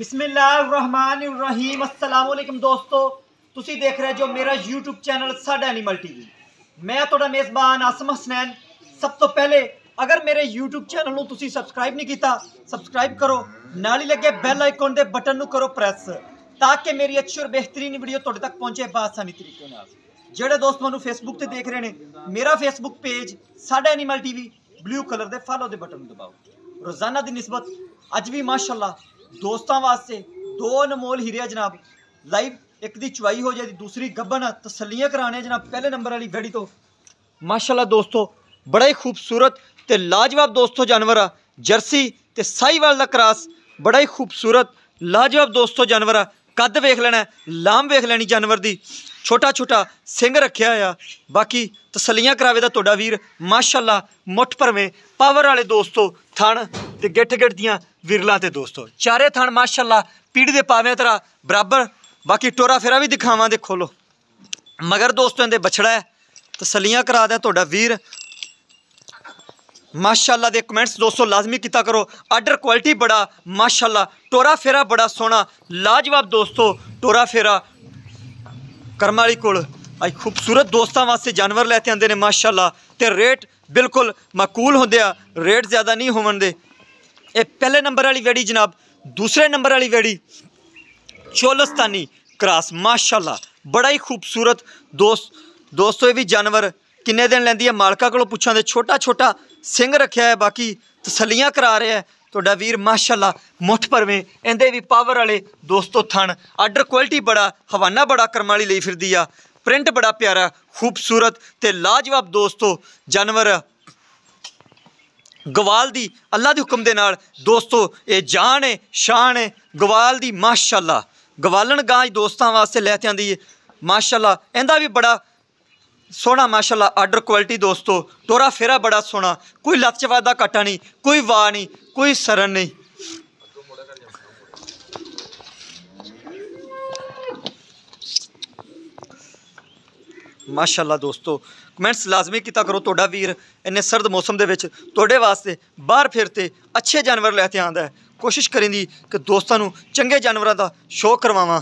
ਬਿਸਮਿਲ੍ਲਾਹਿਰਰਹਿਮਾਨਿਰਰਹੀਮ ਅਸਲਾਮ ਅਲੈਕਮ ਦੋਸਤੋ ਤੁਸੀਂ ਦੇਖ ਰਹੇ ਜੋ ਮੇਰਾ YouTube ਚੈਨਲ ਸਾਡਾ ਐਨੀਮਲ ਟੀਵੀ ਮੈਂ ਤੁਹਾਡਾ ਮੇਜ਼ਬਾਨ ਆਸਮ ਹਸਨੈਨ ਸਭ ਤੋਂ ਪਹਿਲੇ ਅਗਰ ਮੇਰੇ YouTube ਚੈਨਲ ਨੂੰ ਤੁਸੀਂ ਸਬਸਕ੍ਰਾਈਬ ਨਹੀਂ ਕੀਤਾ ਸਬਸਕ੍ਰਾਈਬ ਕਰੋ ਨਾਲ ਹੀ ਲੱਗੇ ਬੈਲ ਆਈਕਨ ਦੇ ਬਟਨ ਨੂੰ ਕਰੋ ਪ੍ਰੈਸ ਤਾਂ ਕਿ ਮੇਰੀ ਅੱਛੀ ਔਰ ਬਿਹਤਰੀਨ ਵੀਡੀਓ ਤੁਹਾਡੇ ਤੱਕ ਪਹੁੰਚੇ ਬਾਸਾਨੀ ਤਰੀਕੇ ਨਾਲ ਜਿਹੜੇ ਦੋਸਤ ਮੈਨੂੰ ਫੇਸਬੁੱਕ ਤੇ ਦੇਖ ਰਹੇ ਨੇ ਮੇਰਾ ਫੇਸਬੁੱਕ ਪੇਜ ਸਾਡਾ ਐਨੀਮਲ ਟੀਵੀ ਬਲੂ ਕਲਰ ਦੇ ਫਾਲੋ ਦੇ ਬਟਨ ਨੂੰ ਦਬਾਓ ਰੋਜ਼ਾਨਾ ਦੀ ਨਿਸਬਤ ਅੱਜ ਵੀ ਮਾਸ਼ਾਅੱਲਾ ਦੋਸਤਾਂ ਵਾਸਤੇ ਦੋ ਅਨਮੋਲ ਹੀਰੇ ਜਨਾਬ। ਲਾਈਵ ਇੱਕ ਦੀ ਚੁਆਈ ਹੋ ਜਾਂਦੀ ਦੂਸਰੀ ਗੱਬਨ ਤਸੱਲੀਆਂ ਕਰਾਣੇ ਜਨਾਬ, ਪਹਿਲੇ ਨੰਬਰ ਵਾਲੀ ਵੈੜੀ ਤੋਂ। ਮਾਸ਼ਾਅੱਲਾ ਦੋਸਤੋ, ਬੜਾ ਹੀ ਖੂਬਸੂਰਤ ਤੇ ਲਾਜਵਾਬ ਦੋਸਤੋ ਜਾਨਵਰ ਆ। ਜਰਸੀ ਤੇ ਸਾਈਵਾਲ ਦਾ ਕਰਾਸ, ਬੜਾ ਹੀ ਖੂਬਸੂਰਤ, ਲਾਜਵਾਬ ਦੋਸਤੋ ਜਾਨਵਰ ਆ। ਕੱਦ ਵੇਖ ਲੈਣਾ ਲਾਮ ਵੇਖ ਲੈਣੀ ਜਾਨਵਰ ਦੀ। ਛੋਟਾ ਛੋਟਾ ਸਿੰਘ ਰੱਖਿਆ ਆ ਬਾਕੀ ਤਸੱਲੀਆਂ ਕਰਾਵੇ ਦਾ ਤੁਹਾਡਾ ਵੀਰ। ਮਾਸ਼ਾਅੱਲਾ, ਮੁੱਠ ਭਰਵੇਂ, ਪਾਵਰ ਵਾਲੇ ਦੋਸਤੋ, ਥਣ। ਤੇ ਗਿੱਠ ਗਿੱਠ ਦੀਆਂ ਵਿਰਲਾ ਤੇ ਦੋਸਤੋ। ਚਾਰੇ ਥਣ ਮਾਸ਼ਾਅੱਲਾ ਪੀੜੀ ਦੇ ਪਾਵੇਂ ਤਰ੍ਹਾਂ ਬਰਾਬਰ। ਬਾਕੀ ਟੋਰਾ ਫੇਰਾ ਵੀ ਦਿਖਾਵਾਂ ਦੇ ਖੋਲੋ। ਮਗਰ ਦੋਸਤੋ, ਇਹਦੇ ਬਛੜਾ ਹੈ। ਤਸੱਲੀਆਂ ਕਰਾ ਦਿਆਂ ਤੁਹਾਡਾ ਵੀਰ। ਮਾਸ਼ਾਅੱਲਾ ਦੇ ਕਮੈਂਟਸ ਦੋਸਤੋ, ਲਾਜ਼ਮੀ ਕੀਤਾ ਕਰੋ। ਆਰਡਰ ਕੁਆਲਿਟੀ ਬੜਾ, ਮਾਸ਼ਾਅੱਲਾ। ਟੋਰਾ ਫੇਰਾ ਬੜਾ ਸੋਹਣਾ। ਲਾਜਵਾਬ ਦੋਸਤੋ, ਟੋਰਾ ਫੇਰਾ। ਕਰਮ ਵਾਲੀ ਕੋਲ ਅੱਜ ਖੂਬਸੂਰਤ ਦੋਸਤਾਂ ਵਾਸਤੇ ਜਾਨਵਰ ਲੈ ਕੇ ਆਉਂਦੇ ਨੇ, ਮਾਸ਼ਾਅੱਲਾ। ਤੇ ਰੇਟ ਬਿਲਕੁਲ ਮਾਕੂਲ ਹੁੰਦੇ ਆ। ਰੇਟ ਜ਼ਿਆਦਾ ਨਹੀਂ ਹੋਣ ਦੇ ਇਹ ਪਹਿਲੇ ਨੰਬਰ ਵਾਲੀ ਵੇੜੀ ਜਨਾਬ, ਦੂਸਰੇ ਨੰਬਰ ਵਾਲੀ ਵੇੜੀ, ਚੋਲਸਤਾਨੀ ਕਰਾਸ, ਮਾਸ਼ਾਅੱਲਾ, ਬੜਾ ਹੀ ਖੂਬਸੂਰਤ ਦੋਸਤ, ਦੋਸਤੋ, ਇਹ ਵੀ ਜਾਨਵਰ ਕਿੰਨੇ ਦਿਨ ਲੈਂਦੀ ਹੈ? ਮਾਲਕਾ ਕੋਲੋਂ ਪੁੱਛਾਂ ਦੇ ਛੋਟਾ ਛੋਟਾ ਸਿੰਘ ਰੱਖਿਆ ਹੈ, ਬਾਕੀ ਤਸੱਲੀਆਂ ਕਰਾ ਰਿਹਾ ਹੈ। ਤੁਹਾਡਾ ਵੀਰ, ਮਾਸ਼ਾਅੱਲਾ, ਮੁੱਠ ਭਰਵੇਂ, ਇਹਦੇ ਵੀ ਪਾਵਰ ਵਾਲੇ ਦੋਸਤੋ ਥਣ। ਆਰਡਰ ਕੁਆਲਿਟੀ ਬੜਾ, ਹਵਾਨਾ ਬੜਾ ਕਰਮ ਵਾਲੀ ਲਈ ਫਿਰਦੀ ਆ। ਪ੍ਰਿੰਟ ਬੜਾ ਪਿਆਰਾ, ਖੂਬਸੂਰਤ ਤੇ ਲਾਜਵਾਬ ਦੋਸਤੋ, ਜਾਨਵਰ ਗਵਾਲ ਦੀ ਅੱਲਾ ਦੇ ਹੁਕਮ ਦੇ ਨਾਲ। ਦੋਸਤੋ, ਇਹ ਜਾਨ ਹੈ, ਸ਼ਾਨ ਹੈ, ਗਵਾਲ ਦੀ, ਮਾਸ਼ਾਅੱਲਾ। ਗਵਾਲਣ ਗਾਂਜ ਦੋਸਤਾਂ ਵਾਸਤੇ ਲੈ ਕੇ ਆਂਦੀ ਹੈ ਮਾਸ਼ਾਅੱਲਾ, ਇਹਦਾ ਵੀ ਬੜਾ ਸੋਹਣਾ, ਮਾਸ਼ਾਅੱਲਾ ਆਰਡਰ ਕੁਆਲਿਟੀ ਦੋਸਤੋ। ਟੋਰਾ ਫੇਰਾ ਬੜਾ ਸੋਹਣਾ। ਕੋਈ ਲੱਤ ਚਵਾ ਦਾ ਘਟਾ ਨਹੀਂ, ਕੋਈ ਵਾਹ ਨਹੀਂ, ਕੋਈ ਸਰਨ ਨਹੀਂ। ਮਾਸ਼ਾਅੱਲਾ ਦੋਸਤੋ ਕਮੈਂਟਸ ਲਾਜ਼ਮੀ ਕੀਤਾ ਕਰੋ ਤੁਹਾਡਾ ਵੀਰ, ਇੰਨੇ ਸਰਦ ਮੌਸਮ ਦੇ ਵਿੱਚ ਤੁਹਾਡੇ ਵਾਸਤੇ ਬਾਹਰ ਫਿਰ ਤੇ ਅੱਛੇ ਜਾਨਵਰ ਲੈ ਕੇ ਆਂਦਾ ਹੈ। ਕੋਸ਼ਿਸ਼ ਕਰੀਂਦੀ ਕਿ ਦੋਸਤਾਂ ਨੂੰ ਚੰਗੇ ਜਾਨਵਰਾਂ ਦਾ ਸ਼ੌਕ ਕਰਵਾਵਾਂ।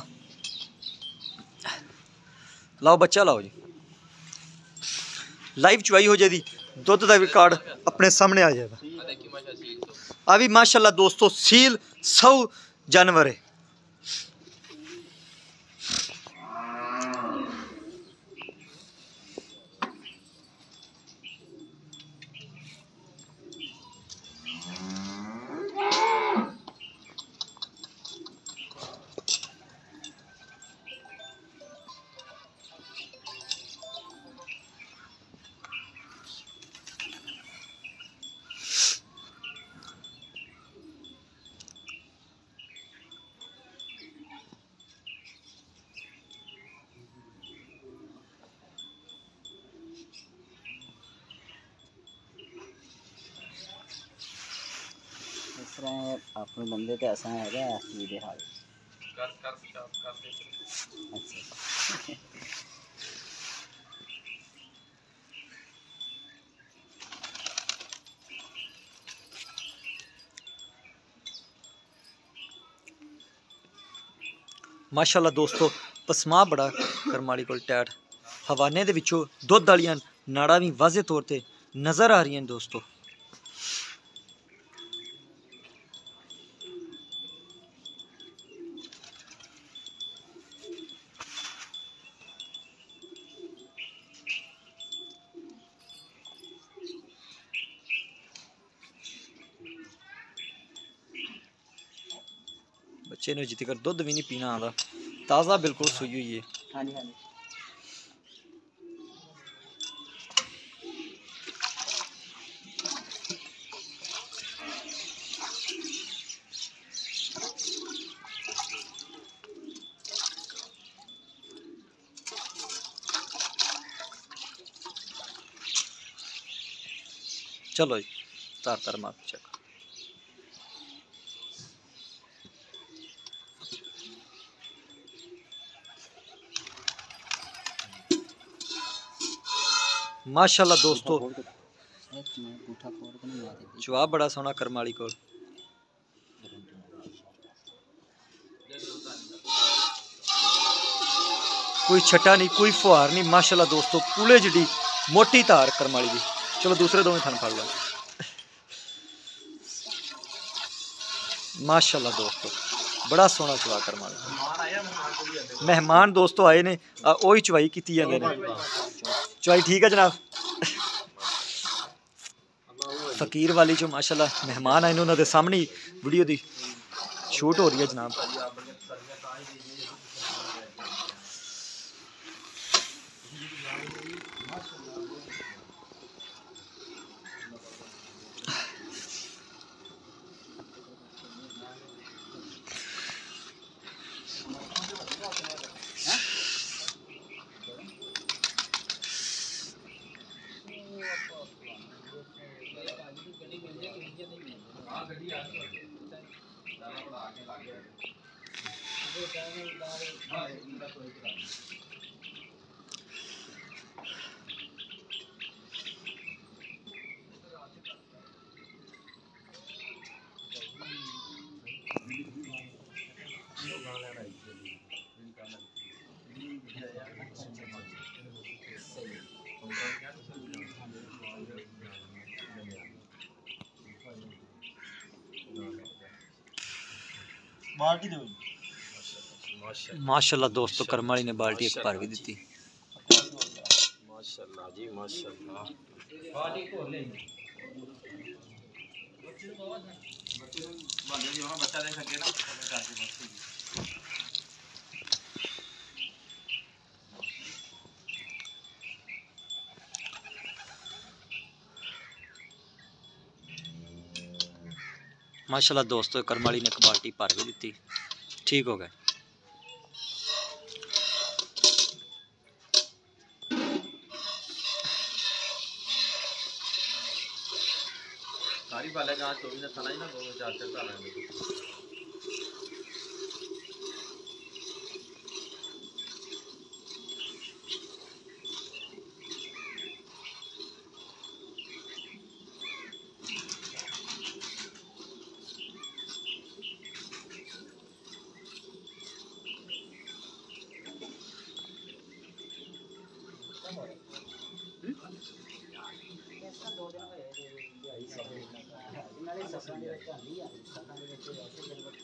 ਲਾਓ ਬੱਚਾ, ਲਾਓ ਜੀ। ਲਾਈਵ ਚੁਆਈ ਹੋ ਜਾਏਗੀ ਦੁੱਧ ਦਾ ਵੀ ਕਾਰਡ ਆਪਣੇ ਸਾਹਮਣੇ ਆ ਜਾਏਗਾ। ਆ ਵੀ ਮਾਸ਼ਾਅੱਲਾ ਦੋਸਤੋ, ਸੀਲ ਸੌ ਜਾਨਵਰ ਹੈ। ਤਰ੍ਹਾਂ ਆਪਣੇ ਬੰਦੇ ਤੇ ਅਸਾਂ ਹੈਗਾ ਇਸ ਚੀਜ਼ ਦੇ ਹਾਲ। ਕਰ ਪਿਸ਼ਾਬ ਅੱਛਾ। ਮਾਸ਼ਾਅੱਲਾ ਦੋਸਤੋ ਪਸਮਾ ਬੜਾ ਕਰਮਾਲੀ ਕੋਲ ਟੈਟ ਹਵਾਨੇ ਦੇ ਵਿੱਚੋਂ ਦੁੱਧ ਵਾਲੀਆਂ ਨਾੜਾਂ ਵੀ ਵਾਜ਼ੇ ਤੌਰ ਤੇ ਨਜ਼ਰ ਆ ਰਹੀਆਂ ਨੇ ਦੋਸਤੋ। ਬੱਚੇ ਨੂੰ ਜਿੱਤੇ ਕਰ ਦੁੱਧ ਵੀ ਨਹੀਂ ਪੀਣਾ ਆਉਂਦਾ। ਤਾਜ਼ਾ ਬਿਲਕੁਲ ਸੂਈ ਹੋਈ ਹੈ ਹਾਂਜੀ ਹਾਂਜੀ। ਚਲੋ ਜੀ ਤਾਰ ਤਾਰ ਮਾਰ ਚੱਕ ਮਾਸ਼ਾਅੱਲਾ ਦੋਸਤੋ। ਜਵਾਬ ਬੜਾ ਸੋਹਣਾ ਕਰਮਾਲੀ ਕੋਲ। ਕੋਈ ਛੱਟਾ ਨਹੀਂ ਕੋਈ ਫੁਹਾਰ ਨਹੀਂ ਮਾਸ਼ਾਅੱਲਾ ਦੋਸਤੋ ਪੂਲੇ ਜਿਹੜੀ ਮੋਟੀ ਧਾਰ ਕਰਮਾਲੀ ਦੀ। ਚਲੋ ਦੂਸਰੇ ਦੋਵੇਂ ਥਣ ਫੜ ਲਾ। ਮਾਸ਼ਾਅੱਲਾ ਦੋਸਤੋ ਬੜਾ ਸੋਹਣਾ ਚਵਾ ਕਰਮਾਲੀ। ਮਹਿਮਾਨ ਦੋਸਤੋ ਆਏ ਨੇ ਉਹ ਹੀ ਚਵਾਈ ਕੀਤੀ ਜਾਂਦੇ ਨੇ। ਚਵਾਈ ਠੀਕ ਹੈ ਜਨਾਬ? ਫਕੀਰ ਵਾਲੀ ਚੋਂ ਮਾਸ਼ਾਅੱਲਾ ਮਹਿਮਾਨ ਆਏ ਨੇ ਉਹਨਾਂ ਦੇ ਸਾਹਮਣੇ ਵੀਡੀਓ ਦੀ ਸ਼ੂਟ ਹੋ ਰਹੀ ਹੈ ਜਨਾਬ। माशाल्लाह दोस्तों करमाली ने बाल्टी एक भर भी दी माशाल्लाह जी माशाल्लाह। बाल्टी को ले बच्चे तो बच्चा देख सके ना माशाल्लाह दोस्तों, करमाली ने एक बाल्टी भर भी दी ठीक हो गया सारी जहाँ चौबीस साल ना चार चार साल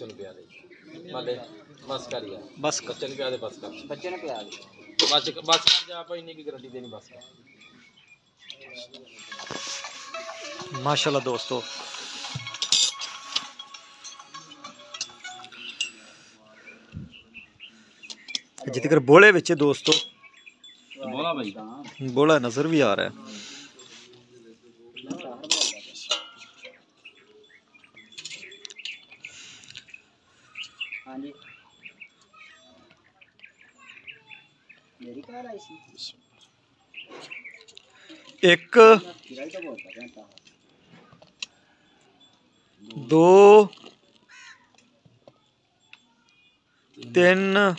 ਬੱਚੇ ਨੂੰ ਪਿਆ ਦੇ। ਮਾਲੇ ਬਸ ਕਰ ਯਾਰ। ਬਸ ਬੱਚੇ ਨੂੰ ਪਿਆ ਦੇ ਬਸ ਕਰ। ਬੱਚੇ ਨੇ ਪਿਆ ਦੇ। ਬਸ ਬਸ ਕਰ ਜਾ ਆਪਾਂ ਇੰਨੀ ਕੀ ਗਾਰੰਟੀ ਦੇਣੀ ਬਸ ਕਰ। ਮਾਸ਼ਾਅੱਲਾ ਦੋਸਤੋ। ਜਿੱਥੇ ਤੱਕ ਬੋਲੇ ਵਿੱਚ ਦੋਸਤੋ। ਬੋਲਾ ਭਾਈ ਬੋਲਾ ਨਜ਼ਰ ਵੀ ਆ ਰਿਹਾ। ਹੈ ਹਾਂਜੀ ਮੇਰੀ ਕਾਰ ਆਈ ਸੀ ਇੱਕ ਦੋ ਤਿੰਨ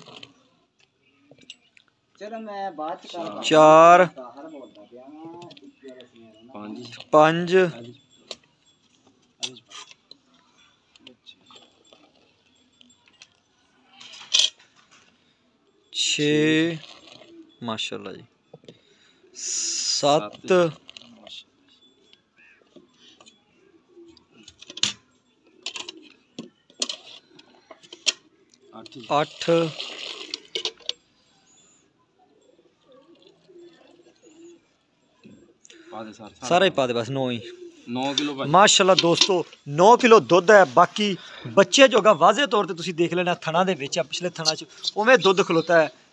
ਚਲੋ ਮੈਂ ਬਾਅਦ ਚ ਕਰ ਚਾਰ ਪੰਜ ਛੇ ਮਾਸ਼ਾਅੱਲਾ ਜੀ ਸੱਤ ਅੱਠ ਅੱਠ ਪਾ ਦੇ ਸਰ ਸਾਰਾ ਹੀ ਪਾ ਦੇ ਬਸ ਨੌ ਹੀ 9 ਕਿਲੋ ਭਾਜੀ ਮਾਸ਼ਾਅੱਲਾ ਦੋਸਤੋ 9 ਕਿਲੋ ਦੁੱਧ ਹੈ ਬਾਕੀ ਬੱਚੇ ਜੋਗਾ ਵਾਜ਼ੇ ਤੌਰ ਤੇ ਤੁਸੀਂ ਦੇਖ ਲੈਣਾ ਥਣਾ ਦੇ ਵਿੱਚ ਆ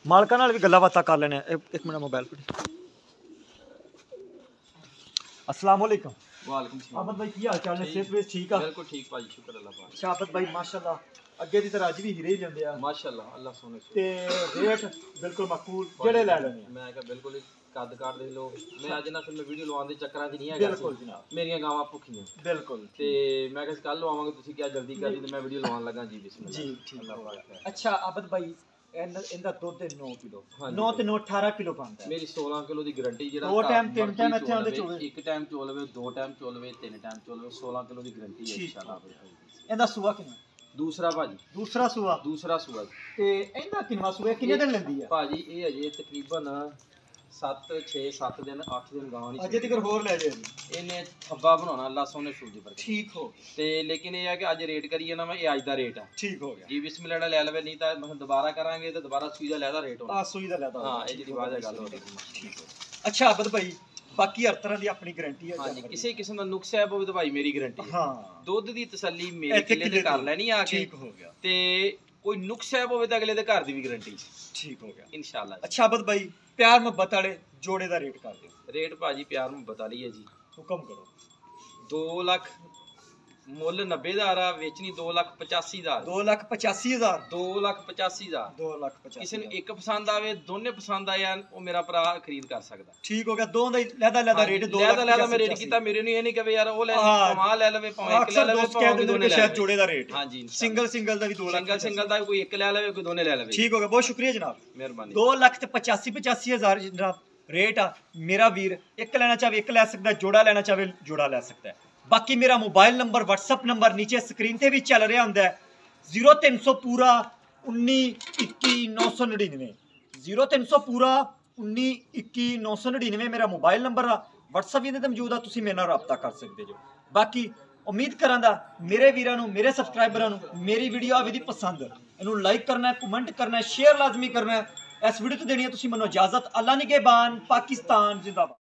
ਮਾਲਕਾਂ ਨਾਲ ਵੀ ਗੱਲਾਂ ਬਾਤਾਂ ਕਰ ਲੈਣੇ ਆ। ਇੱਕ ਮਿੰਟ ਮੋਬਾਈਲ ਫੜੀ। ਅਸਲਾਮ ਵਾਲੇਕਮ ਵਾਲੇਕੁਮ ਆਮਦ ਭਾਈ ਕੀ ਹਾਲ ਚਾਲ ਨੇ? ਸਿਹਤ ਵਿੱਚ ਠੀਕ ਆ? ਬਿਲਕੁਲ ਠੀਕ ਭਾਜੀ ਸ਼ੁਕਰ ਅੱਲਾਹ ਪਾਕ ਸ਼ਾਬਤ ਭਾਈ ਮਾਸ਼ਾਅੱਲਾ। ਅੱਗੇ ਦੀ ਤਰ੍ਹਾਂ ਅੱਜ ਵੀ ਹੀਰੇ ਹੀ ਜਾਂਦੇ ਆ। ਮਾਸ਼ਾਅੱਲਾ ਅੱਲਾਹ ਸੋਨੇ ਤੇ ਰੇਟ ਬਿਲਕੁਲ ਮਕਬੂਲ ਜਿਹੜੇ ਲੈ ਲੈਣੇ ਮੈਂ ਕਿਹਾ ਬਿਲਕੁਲ ਹੀ ਕੱਦ ਕਾਟ ਦੇ ਲੋ ਮੈਂ ਅੱਜ ਨਾ ਫਿਰ ਮੈਂ ਵੀਡੀਓ ਲਵਾਉਣ ਦੇ ਚੱਕਰਾਂ 'ਚ ਨਹੀਂ ਹੈਗਾ ਬਿਲਕੁਲ। ਜਨਾਬ। ਮੇਰੀਆਂ ਗਾਵਾਂ ਭੁੱਖੀਆਂ। ਬਿਲਕੁਲ। ਤੇ ਮੈਂ ਕਿਹਾ ਕੱਲ ਲਵਾਵਾਂਗੇ ਤੁਸੀਂ ਕਿਹਾ ਜਲਦੀ ਕਰੀ ਤੇ ਮੈਂ ਵੀਡੀਓ ਲਵਾਉਣ ਲੱਗਾ ਜੀ ਬਿਸਮਿਲ੍ਲਾ ਜੀ ਠੀਕ। ਅੱਛਾ ਆਬਦ ਭਾਈ ਇਹਦਾ ਇਹਦਾ ਦੁੱਧ ਹੈ 9 ਕਿਲੋ। ਹਾਂਜੀ। 9 ਤੇ 9 18 ਕਿਲੋ ਹੈ। ਮੇਰੀ 16 ਕਿਲੋ ਦੀ ਗਾਰੰਟੀ ਜਿਹੜਾ ਦੋ ਟਾਈਮ, ਤਿੰਨ ਟਾਈਮ ਇੱਥੇ ਆਉਂਦੇ ਚੋ ਚੋਵੇ। ਇੱਕ ਟਾਈਮ ਚੋ ਲਵੇ ਦੋ ਟਾਈਮ ਚੋ ਲਵੇ ਤਿੰਨ ਟਾਈਮ ਚੋ ਲਵੇ 16 ਕਿਲੋ ਦੀ ਗਾਰੰਟੀ ਹੈ ਠੀਕ। ਇਨਸ਼ਾਅੱਲਾ ਇਹਦਾ ਸੂਆ ਕਿੰਨਾ? ਦੂਸਰਾ ਭਾਜੀ। ਦੂਸਰਾ ਸੂਆ। ਦੂਸਰਾ ਸੂਆ। ਤੇ ਇਹਦਾ ਕਿੰਨਾ ਸੂਆ? ਕਿੰਨੇ ਦਿਨ ਲੈਂਦੀ ਆ? ਭਾਜੀ ਇਹ ਅਜੇ ਤਕਰੀਬਨ 7 6 7 ਦਿਨ 8 ਦਿਨ ਗਾਂ ਨਹੀਂ ਅਜੇ ਤੱਕ ਹੋਰ ਲੈ ਜੇ। ਇਹਨੇ ਥੱਬਾ ਬਣਾਉਣਾ ਅੱਲਾ ਸੋਨੇ ਸੂਦੀ ਪਰ ਠੀਕ ਹੋ ਤੇ ਲੇਕਿਨ ਇਹ ਆ ਕਿ ਅੱਜ ਰੇਟ ਕਰੀਏ ਨਾ ਮੈਂ ਇਹ ਅੱਜ ਦਾ ਰੇਟ ਆ। ਠੀਕ ਹੋ ਗਿਆ। ਜੀ ਬਿਸਮਿਲ੍ਲਾ ਨਾਲ ਲੈ ਲਵੇ ਨਹੀਂ ਤਾਂ ਮੈਂ ਦੁਬਾਰਾ ਕਰਾਂਗੇ ਤੇ ਦੁਬਾਰਾ ਸੂਈ ਦਾ ਲੈਦਾ ਰੇਟ ਹੋਣਾ। ਆ ਸੂਈ ਦਾ ਲੈਦਾ ਹਾਂ ਇਹ ਜਿਹੜੀ ਆਵਾਜ਼ ਹੈ ਗੱਲ ਹੋ ਰਹੀ ਠੀਕ ਹੋ ਅੱਛਾ ਆਬਦ ਭਾਈ ਬਾਕੀ ਹਰ ਤਰ੍ਹਾਂ ਦੀ ਆਪਣੀ ਗਾਰੰਟੀ ਹੈ ਹਾਂਜੀ ਦੀ। ਕਿਸੇ ਕਿਸਮ ਦਾ ਨੁਕਸ ਹੈ ਹੋਵੇ ਤਾਂ ਭਾਈ ਮੇਰੀ ਗਾਰੰਟੀ ਹੈ। ਹਾਂ ਦੁੱਧ ਦੀ ਤਸੱਲੀ ਮੇਰੇ ਕਿਲੇ ਤੇ ਕਰ। ਲੈਣੀ ਆ ਕੇ। ਠੀਕ ਹੋ ਗਿਆ। ਤੇ ਕੋਈ ਨੁਕਸ ਹੈ ਹੋਵੇ ਤਾਂ ਅਗਲੇ ਦੇ ਘਰ ਦੀ ਵੀ ਗਾਰੰਟੀ ਠੀਕ ਹੋ ਗਿਆ। ਇਨਸ਼ਾਅੱਲਾ ਅੱਛਾ ਆਬਦ ਭਾਈ ਪਿਆਰ ਮੁਹੱਬਤ ਵਾਲੇ ਜੋੜੇ ਦਾ ਰੇਟ ਕਰ ਦਿਓ। ਰੇਟ ਭਾਜੀ ਪਿਆਰ ਨੂੰ ਬਤਾ ਲਈ ਹੈ ਜੀ। ਹੁਕਮ ਕਰੋ। 2 ਲੱਖ ਮੁੱਲ 90000 ਆ ਵੇਚਣੀ 2 ਲੱਖ 85000 2 ਲੱਖ 85000 2 ਲੱਖ 85000 2 ਲੱਖ 85 ਕਿਸੇ ਨੂੰ ਇੱਕ ਪਸੰਦ ਆਵੇ ਦੋਨੇ ਪਸੰਦ ਆਇਆ ਉਹ ਮੇਰਾ ਭਰਾ ਖਰੀਦ ਕਰ ਸਕਦਾ। ਠੀਕ ਹੋ ਗਿਆ ਦੋ ਦਾ ਹੀ ਲੈਦਾ ਲੈਦਾ ਰੇਟ 2 ਲੈ ਲੱਖ ਤਾਂ ਲੈ ਤਾਂ ਮੈਂ ਰੇਟ 85,000 ਕੀਤਾ ਮੇਰੇ ਨੂੰ ਇਹ ਨਹੀਂ ਕਹੇ ਯਾਰ ਉਹ ਲੈ। ਭਾਵੇਂ ਲੈ ਲਵੇ ਭਾਵੇਂ ਇੱਕ ਲੈ ਲਵੇ ਦਿੰਦੇ ਨੇ ਕਿ ਸ਼ਾਇਦ ਜੋੜੇ ਦਾ ਰੇਟ। ਹਾਂਜੀ ਸਿੰਗਲ ਸਿੰਗਲ ਦਾ ਵੀ 2 ਲੱਖ ਸਿੰਗਲ ਸਿੰਗਲ ਦਾ ਕੋਈ ਇੱਕ ਲੈ ਲਵੇ ਕੋਈ ਦੋਨੇ ਲੈ ਲਵੇ। ਠੀਕ ਹੋ ਗਿਆ ਬਹੁਤ ਸ਼ੁਕਰੀਆ ਜਨਾਬ। ਮਿਹਰਬਾਨੀ। 2 ਲੱਖ ਤੇ 85 85000 ਜਨਾਬ ਰੇਟ ਆ। ਮੇਰਾ ਵੀਰ ਇੱਕ ਲੈਣਾ ਚਾਹੇ ਇੱਕ ਲੈ ਸਕਦਾ ਜੋੜਾ ਲੈਣਾ ਚਾਹੇ ਜੋੜਾ ਲੈ ਸਕਦਾ। ਬਾਕੀ ਮੇਰਾ ਮੋਬਾਈਲ ਨੰਬਰ, WhatsApp ਨੰਬਰ ਨੀਚੇ ਸਕਰੀਨ ਤੇ ਵੀ ਚੱਲ ਰਿਹਾ ਹੁੰਦਾ ਹੈ। 0300 ਪੂਰਾ 19 21 999 0300 ਪੂਰਾ 19 21 999 ਮੇਰਾ ਮੋਬਾਈਲ ਨੰਬਰ ਆ। WhatsApp ਇਹਦੇ ਤੇ ਮੌਜੂਦ ਆ, ਤੁਸੀਂ ਮੇਰੇ ਨਾਲ ਰਾਬਤਾ ਕਰ ਸਕਦੇ ਜੋ। ਬਾਕੀ ਉਮੀਦ ਕਰਾਂਗਾ ਮੇਰੇ ਵੀਰਾਂ ਨੂੰ, ਮੇਰੇ ਸਬਸਕ੍ਰਾਈਬਰਾਂ ਨੂੰ, ਮੇਰੀ ਵੀਡੀਓ ਆਵੇ ਦੀ ਪਸੰਦ। ਇਹਨੂੰ ਲਾਈਕ ਕਰਨਾ ਕਮੈਂਟ ਕਰਨਾ ਸ਼ੇਅਰ ਲਾਜ਼ਮੀ ਕਰਨਾ ਇਸ ਵੀਡੀਓ ਤੋਂ ਦੇਣੀ ਹੈ ਤੁਸੀਂ ਮੈਨੂੰ ਇਜਾਜ਼ਤ। ਅੱਲਾ ਨਿਗੇਬਾਨ ਪਾਕਿਸਤਾਨ, ਜ਼ਿੰਦਾਬਾਦ।